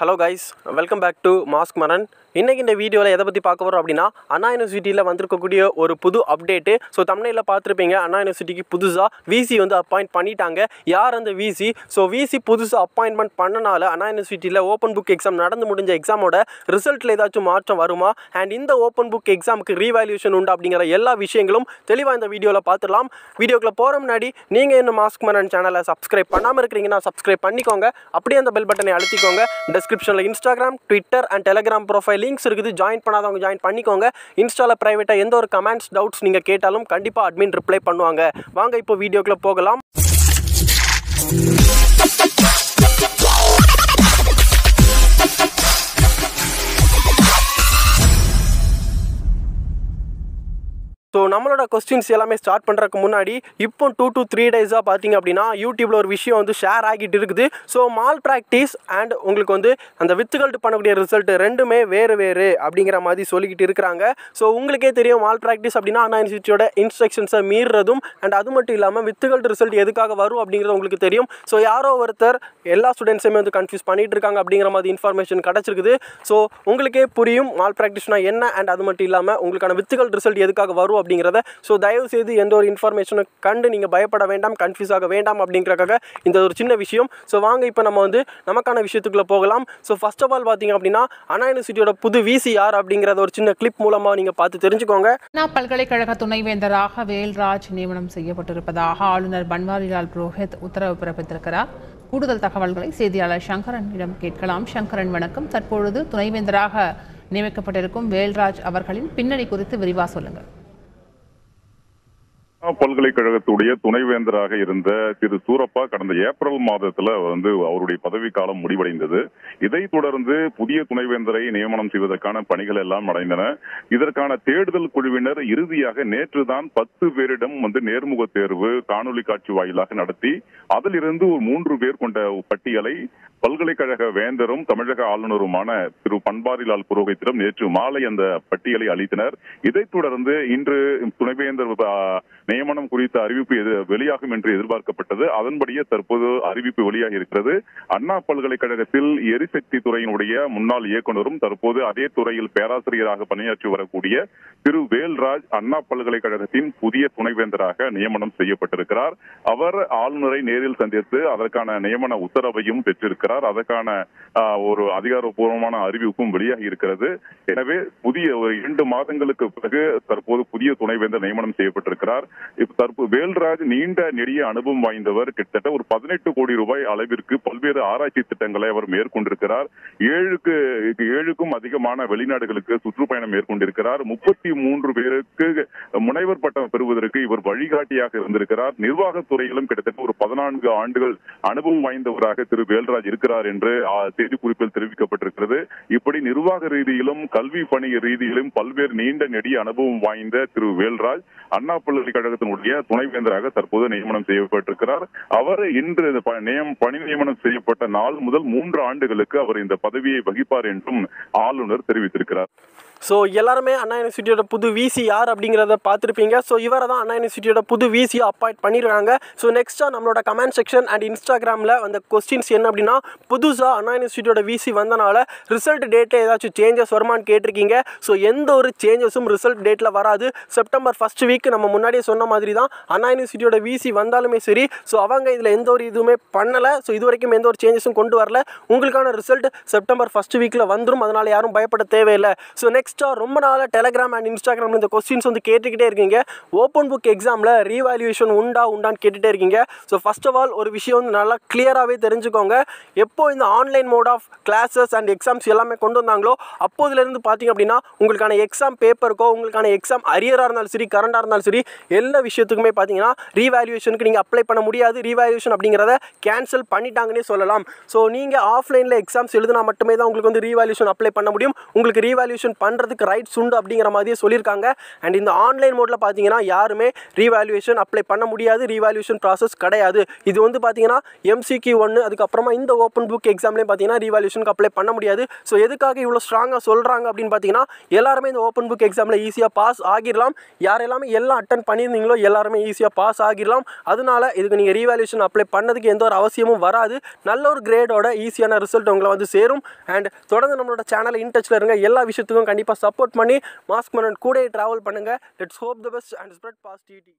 Hello guys welcome back to mask Maran இன்றைக்கி இந்த வீடியோவில் எதை பற்றி பார்க்க போகிறோம் அப்படின்னா அண்ணா யூனிவர்சிட்டியில் வந்திருக்கக்கூடிய ஒரு புது அப்டேட்டு ஸோ தமிழில் பார்த்துருப்பீங்க அண்ணா யூனிவர்சிட்டிக்கு புதுசாக விசி வந்து அப்பாயிண்ட் பண்ணிட்டாங்க. யார் அந்த விசி ஸோ விசி புதுசாக அப்பாயின்மெண்ட் பண்ணனால அண்ணா யூனிவர்சிட்டியில் ஓப்பன் புக் எக்ஸாம் நடந்து முடிஞ்ச எக்ஸாமோட ரிசல்ட்டில் ஏதாச்சும் மாற்றம் வருமா? அண்ட் இந்த ஓப்பன் புக் எக்ஸாமுக்கு ரீவேல்யூஷன் உண்டு அப்படிங்கிற எல்லா விஷயங்களும் தெளிவாக இந்த வீடியோவில் பார்த்துடலாம். வீடியோக்குள்ள போகிற முன்னாடி நீங்கள் இன்னும் மாஸ்க் மரன் சேனலை சப்ஸ்கிரைப் பண்ணாமல் இருக்கிறீங்கன்னா சப்ஸ்கிரைப் பண்ணிக்கோங்க. அப்படியே அந்த பெல் பட்டனை அழுத்திக்கோங்க. டிஸ்கிரிப்ஷனில் Instagram Twitter and Telegram profile links இருக்குது. ஜாயின் பண்ணாதவங்க ஜாயின் பண்ணிக்கோங்க. இன்ஸ்டாவில் ப்ரைவேட்டாக எந்த ஒரு கமெண்ட்ஸ் டவுட்ஸ் நீங்கள் கேட்டாலும் கண்டிப்பாக அட்மின் ரிப்ளை பண்ணுவாங்க. வாங்க இப்போ வீடியோக்குள்ளே போகலாம். ஸோ நம்மளோட கொஸ்டின்ஸ் எல்லாமே ஸ்டார்ட் பண்ணுறதுக்கு முன்னாடி இப்போ டூ டூ த்ரீ டேஸாக பார்த்தீங்க அப்படின்னா யூடியூப்பில் ஒரு விஷயம் வந்து ஷேர் ஆகிட்டு இருக்குது. ஸோ மால் ப்ராக்டிஸ் அண்ட் உங்களுக்கு வந்து அந்த வித்துகள்ட்டு பண்ணக்கூடிய ரிசல்ட் ரெண்டுமே வேறு வேறு அப்படிங்கிற மாதிரி சொல்லிக்கிட்டு இருக்கிறாங்க. ஸோ உங்களுக்கே தெரியும் மால் ப்ராக்டிஸ் அப்படின்னா அண்ணா யூனிவர்சிட்டியோட இன்ஸ்ட்ரக்ஷன்ஸை மீறுறதும் அண்ட் அது மட்டும் இல்லாமல் வித்துகள்ட் ரிசல்ட் எதுக்காக வரும் அப்படிங்கிறது உங்களுக்கு தெரியும். ஸோ யாரோ ஒருத்தர் எல்லா ஸ்டூடெண்ட்ஸுமே வந்து கன்ஃபியூஸ் பண்ணிட்டு இருக்காங்க அப்படிங்கிற மாதிரி இன்ஃபர்மேஷன் கிடச்சிருக்குது. ஸோ உங்களுக்கே புரியும் மால் ப்ராக்டிஸ்னால் என்ன அண்ட் அது மட்டும் இல்லாமல் உங்களுக்கான வித்துகள் ரிசல்ட் எதுக்காக வரும் அப்படிங்கிறத. ஸோ தயவு செய்து எந்த ஒரு இன்ஃபர்மேஷனை கண்டு நீங்கள் பயப்பட வேண்டாம் கன்ஃபியூஸ் ஆக வேண்டாம் அப்படிங்கிறக்காக இந்த ஒரு சின்ன விஷயம். ஸோ வாங்க இப்போ நம்ம வந்து நமக்கான விஷயத்துக்குள்ளே போகலாம். ஸோ ஃபஸ்ட் ஆஃப் ஆல் பார்த்தீங்க அப்படின்னா அண்ணா யூனிவர்சிட்டியோட புது விசி யார் அப்படிங்கிறத ஒரு சின்ன கிளிப் மூலமாக நீங்கள் பார்த்து தெரிஞ்சுக்கோங்க. அண்ணா பல்கலைக்கழக துணைவேந்தராக வேல்ராஜ் நியமனம் செய்யப்பட்டிருப்பதாக ஆளுநர் பன்வாரிலால் புரோஹித் உத்தரவு பிறப்பித்திருக்கிறார். கூடுதல் தகவல்களை செய்தியாளர் சங்கரனிடம் கேட்கலாம். சங்கரன் வணக்கம். தற்பொழுது துணைவேந்தராக நியமிக்கப்பட்டிருக்கும் வேல்ராஜ் அவர்களின் பின்னணி குறித்து விரிவா சொல்லுங்கள். பல்கலைக்கழகத்துடைய துணைவேந்தராக இருந்த திரு சூரப்பா கடந்த ஏப்ரல் மாதத்துல வந்து அவருடைய பதவிக்காலம் முடிவடைந்தது. இதை தொடர்ந்து புதிய துணைவேந்தரை நியமனம் செய்வதற்கான பணிகள் எல்லாம் அடைந்தன. இதற்கான தேடுதல் குழுவினர் இறுதியாக நேற்றுதான் பத்து பேரிடம் வந்து நேர்முக தேர்வு காணொலி காட்சி வாயிலாக நடத்தி அதிலிருந்து ஒரு மூன்று பேர் கொண்ட பட்டியலை பல்கலைக்கழக வேந்தரும் தமிழக ஆளுநருமான திரு பன்வாரிலால் புரோகித்திடம் நேற்று மாலை அந்த பட்டியலை அளித்தனர். இதைத் தொடர்ந்து இன்று துணைவேந்தர் நியமனம் குறித்த அறிவிப்பு வெளியாகும் என்று எதிர்பார்க்கப்பட்டது. அதன்படியே தற்போது அறிவிப்பு வெளியாகி இருக்கிறது. அண்ணா பல்கலைக்கழகத்தில் எரிசக்தி துறையினுடைய முன்னாள் இயக்குனரும் தற்போது அதே துறையில் பேராசிரியராக பணியாற்றி வரக்கூடிய திரு வேல்ராஜ் அண்ணா பல்கலைக்கழகத்தின் புதிய துணைவேந்தராக நியமனம் செய்யப்பட்டிருக்கிறார். அவர் ஆளுநரை நேரில் சந்தித்து அதற்கான நியமன உத்தரவையும் பெற்றிருக்கிறார். அதற்கான ஒரு அதிகாரப்பூர்வமான அறிவிப்பும் வெளியாகி இருக்கிறது. எனவே புதிய ஒரு இரண்டு மாதங்களுக்கு பிறகு தற்போது புதிய துணைவேந்தர் நியமனம் செய்யப்பட்டிருக்கிறார். இப்ப தற்போது வேல்ராஜ் நீண்ட நெடிய அனுபவம் வாய்ந்தவர். கிட்டத்தட்ட ஒரு பதினெட்டு கோடி ரூபாய் அளவிற்கு பல்வேறு ஆராய்ச்சி திட்டங்களை அவர் மேற்கொண்டிருக்கிறார். ஏழுக்கு ஏழுக்கும் அதிகமான வெளிநாடுகளுக்கு சுற்றுப்பயணம் மேற்கொண்டிருக்கிறார். முப்பத்தி மூன்று பேருக்கு முனைவர் பட்டம் பெறுவதற்கு இவர் வழிகாட்டியாக இருந்திருக்கிறார். நிர்வாகத்துறையிலும் கிட்டத்தட்ட ஒரு பதினான்கு ஆண்டுகள் அனுபவம் வாய்ந்தவராக திரு வேல்ராஜ் இருக்கிறார் என்று செய்திக்குறிப்பில் தெரிவிக்கப்பட்டிருக்கிறது. இப்படி நிர்வாக ரீதியிலும் கல்வி பணி ரீதியிலும் பல்வேறு நீண்ட நெடிய அனுபவம் வாய்ந்த திரு வேல்ராஜ் அண்ணா பல்கலைக்கழகத்தினுடைய துணைவேந்தராக தற்போது நியமனம் செய்யப்பட்டிருக்கிறார். அவர் இன்று பணி நியமனம் செய்யப்பட்ட நாள் முதல் மூன்று ஆண்டுகளுக்கு அவர் இந்த பதவியை வகிப்பார் என்றும் ஆளுநர் தெரிவித்திருக்கிறார். ஸோ எல்லாருமே அண்ணா யூனிவர்சிட்டியோட புது விசி யார் அப்படிங்கிறத பார்த்துருப்பீங்க. ஸோ இவரை தான் அண்ணா யூனிவர்சிட்டியோட புது விசி அப்பாயிண்ட் பண்ணியிருக்காங்க ஸோ நெக்ஸ்ட்டாக நம்மளோட கமெண்ட் செக்ஷன் அண்ட் இன்ஸ்டாகிராமில் அந்த கொஸ்டின்ஸ் என்ன அப்படின்னா புதுசாக அண்ணா யூனிவர்சிட்டியோட விசி வந்தனால ரிசல்ட் டேட்டில் ஏதாச்சும் சேஞ்சஸ் வருமான்னு கேட்டிருக்கீங்க. ஸோ எந்த ஒரு சேஞ்சஸும் ரிசல்ட் டேட்டில் வராது. செப்டம்பர் ஃபஸ்ட் வீக் நம்ம முன்னாடியே சொன்ன மாதிரி தான் அண்ணா யூனிவர்சிட்டியோட விசி வந்தாலுமே சரி. ஸோ அவங்க இதில் எந்த ஒரு இதுவுமே பண்ணலை. ஸோ இது வரைக்கும் எந்த ஒரு சேஞ்சஸும் கொண்டு வரல. உங்களுக்கான ரிசல்ட் செப்டம்பர் ஃபர்ஸ்ட் வீக்கில் வந்துடும் அதனால் யாரும் பயப்பட தேவையில்லை. ஸோ நெக்ஸ்ட் எக்ஸ்ட்ரா ரொம்ப நாளாக டெலகிராம் அண்ட் இன்ஸ்டாகிராம் இந்த கொஸ்டின்ஸ் வந்து கேட்டுக்கிட்டே இருக்கீங்க. ஓப்பன் புக் எக்ஸாமில் ரீவால்யூஷன் உண்டா உண்டான்னு கேட்டுகிட்டே இருக்கீங்க. ஸோ ஃபர்ஸ்ட் ஆஃப் ஆல் ஒரு விஷயம் வந்து நல்லா கிளியராகவே தெரிஞ்சுக்கோங்க. எப்போ இந்த online mode of classes and exams எல்லாமே கொண்டு வந்தாங்களோ அப்போதுலேருந்து பார்த்தீங்க அப்படின்னா உங்களுக்கான எக்ஸாம் பேப்பருக்கோ உங்களுக்கான எக்ஸாம் அரியராக இருந்தாலும் சரி கரண்டாக இருந்தாலும் சரி எல்லா விஷயத்துக்குமே பார்த்தீங்கன்னா ரீவால்யூஷனுக்கு நீங்கள் அப்ளை பண்ண முடியாது. ரீவால்யூஷன் அப்படிங்கிறத கேன்சல் பண்ணிட்டாங்கன்னே சொல்லலாம். ஸோ நீங்கள் ஆஃப்லைனில் எக்ஸாம்ஸ் எழுதினா மட்டுமே தான் உங்களுக்கு வந்து ரீவேல்யூஷன் அப்ளை பண்ண முடியும். உங்களுக்கு ரீவேல்யூஷன் பண்ணுற பண்ணுறதுக்கு ரைட்ஸ் உண்டு அப்படிங்கிற மாதிரியே சொல்லியிருக்காங்க. அண்ட் இந்த ஆன்லைன் மோடில் பார்த்தீங்கன்னா யாருமே ரீவேல்யூவேஷன் அப்ளை பண்ண முடியாது. ரீவேல்யூஷன் ப்ராசஸ் கிடையாது. இது வந்து பார்த்தீங்கன்னா எம்சிக்கு ஒன்று அதுக்கப்புறமா இந்த ஓப்பன் புக் எக்ஸாம்லேயும் பார்த்தீங்கன்னா ரீவேல்யூஷனுக்கு அப்ளை பண்ண முடியாது. ஸோ எதுக்காக இவ்வளோ ஸ்ட்ராங்காக சொல்கிறாங்க அப்படின்னு பார்த்தீங்கன்னா எல்லாருமே இந்த ஓப்பன் புக் எக்ஸாமில் ஈஸியாக பாஸ் ஆகிடலாம். யார் எல்லாமே எல்லாம் அட்டன் பண்ணியிருந்தீங்களோ எல்லாருமே ஈஸியாக பாஸ் ஆகிடலாம். அதனால இதுக்கு நீங்கள் ரீவேல்யூஷன் அப்ளை பண்ணதுக்கு எந்த ஒரு அவசியமும் வராது. நல்ல ஒரு கிரேடோட ஈஸியான ரிசல்ட் உங்களை வந்து சேரும். அண்ட் தொடர்ந்து நம்மளோட சேனலை இன் டச்சில் இருங்க. எல்லா விஷயத்துக்கும் கண்டிப்பாக கண்டிப்பாக சப்போர்ட் பண்ணி மாஸ்க் மன்னன் கூட ட்ராவல் பண்ணுங்கள் let's hope the best and spread positivity